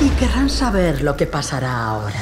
Y Querrán saber lo que pasará ahora.